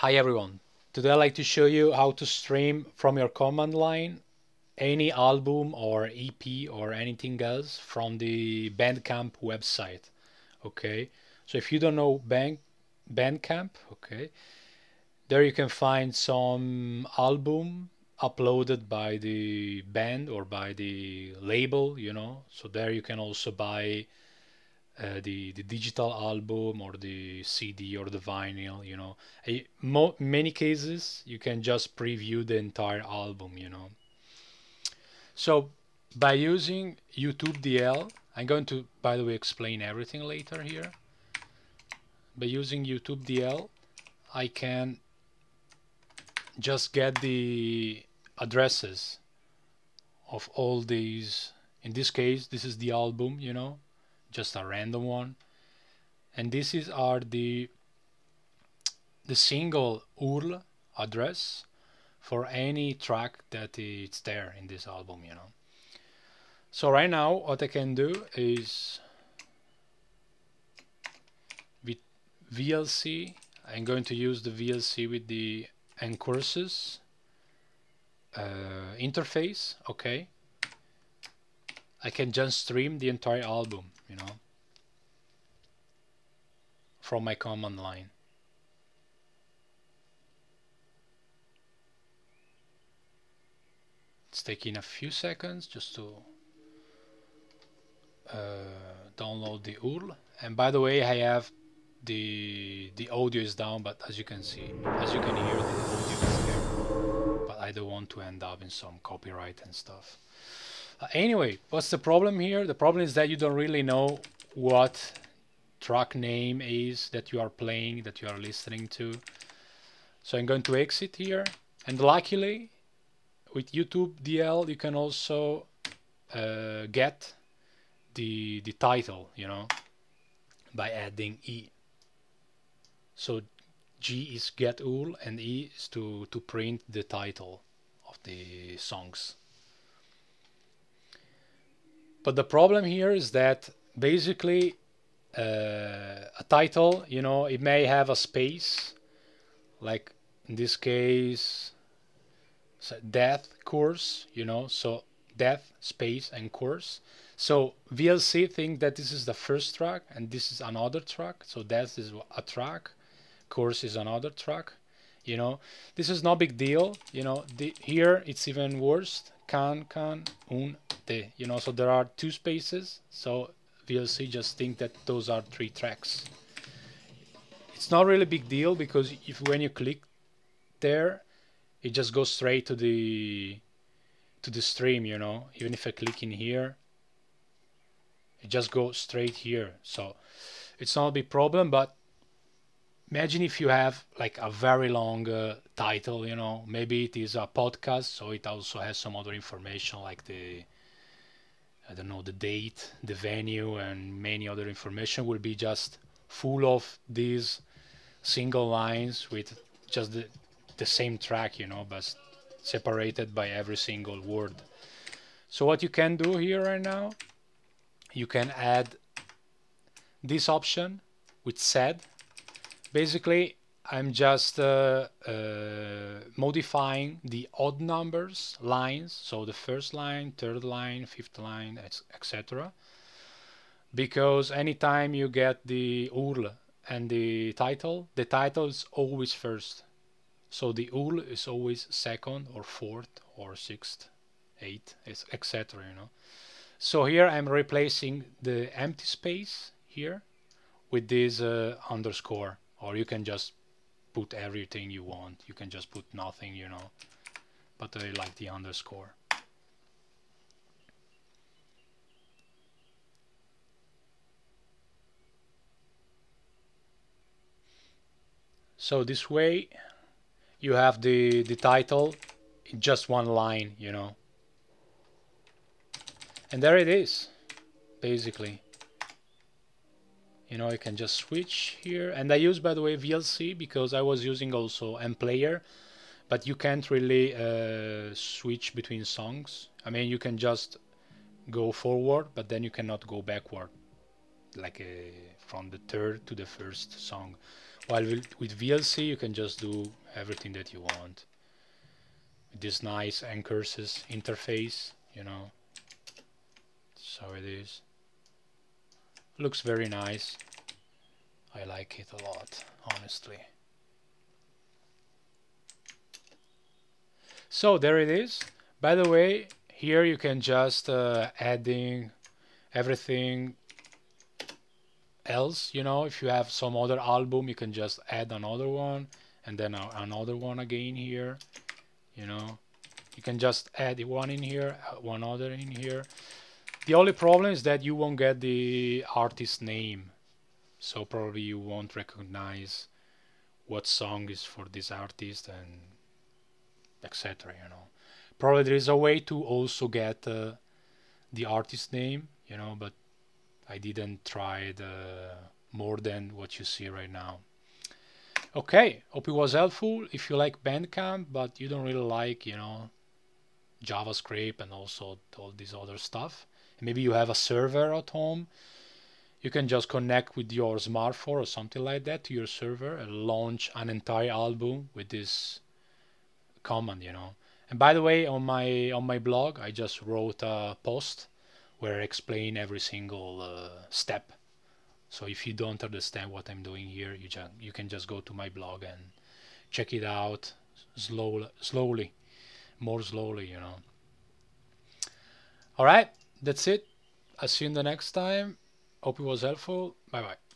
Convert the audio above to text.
Hi everyone. Today I'd like to show you how to stream from your command line any album or EP or anything else from the Bandcamp website. Okay, so if you don't know Band Bandcamp, okay, there you can find some album uploaded by the band or by the label, you know. So there you can also buy uh, the the digital album or the CD or the vinyl. You know, in mo- many cases you can just preview the entire album. You know. So by using YouTube DL, I'm going to, by the way, explain everything later here. By using YouTube DL, I can just get the addresses of all these. In this case, this is the album, you know, just a random one. And this is are the the single URL address for any track that it's there in this album you know? So right now what I can do is with VLC I'm going to use the VLC with the ncurses uh, interface okay I can just stream the entire album you know, from my command line. It's taking a few seconds just to uh, download the URL. And by the way, I have the the audio is down, but as you can see, as you can hear, the audio is there. But I don't want to end up in some copyright and stuff. Uh, anyway, what's the problem here? The problem is that you don't really know what track name is that you are playing, that you are listening to. So I'm going to exit here. And luckily, with YouTube DL, you can also uh, get the, the title, you know, by adding E. So G is get URL and E is to, to print the title of the songs. But the problem here is that basically uh, a title, you know, it may have a space, like in this case, death course, you know, so death space and course. So VLC think that this is the first track and this is another track. So death is a track, course is another track. You know, this is no big deal. You know, the, here it's even worse. Can can un you know so there are two spaces. So VLC just think that those are three tracks. It's not really a big deal because if when you click there it just goes straight to the to the stream you know. Even if I click in here it just goes straight here. So it's not a big problem but imagine if you have like a very long uh, title you know. Maybe it is a podcast so it also has some other information like the I don't know the date, the venue, and many other information will be just full of these single lines with just the, the same track, you know, but separated by every single word. So what you can do here right now, you can add this option with sed. Basically, I'm just uh, uh, modifying the odd numbers lines, so the first line, third line, fifth line, etc. Because anytime you get the URL and the title, the title is always first. So the URL is always second or fourth or sixth, eighth, etc. You know. So here I'm replacing the empty space here with this uh, underscore, or you can just put everything you want. You can just put nothing, you know. But I like the underscore. So this way you have the, the title in just one line, you know. And there it is, basically you know I can just switch here. And I use by the way VLC because I was using also MPlayer but you can't really uh, switch between songs. I mean you can just go forward but then you cannot go backward like uh, from the third to the first song. While with VLC you can just do everything that you want. With this nice ncurses interface you know. So it is looks very nice. I like it a lot honestly. So there it is. By the way here you can just uh, adding everything else you know. If you have some other album you can just add another one and then another one again here you know. You can just add one in here uh, one other in here the only problem is that you won't get the artist name. So probably you won't recognize what song is for this artist and etc you know. Probably there is a way to also get uh, the artist name you know but I didn't try the more than what you see right now. Okay hope it was helpful. If you like Bandcamp but you don't really like you know JavaScript and also all this other stuff maybe you have a server at home. You can just connect with your smartphone or something like that to your server and launch an entire album with this command you know. And by the way on my on my blog I just wrote a post where I explain every single uh, step. So if you don't understand what I'm doing here you just you can just go to my blog and check it out slowly slowly more slowly you know. All right that's it. I'll see you in the next time. Hope it was helpful. Bye bye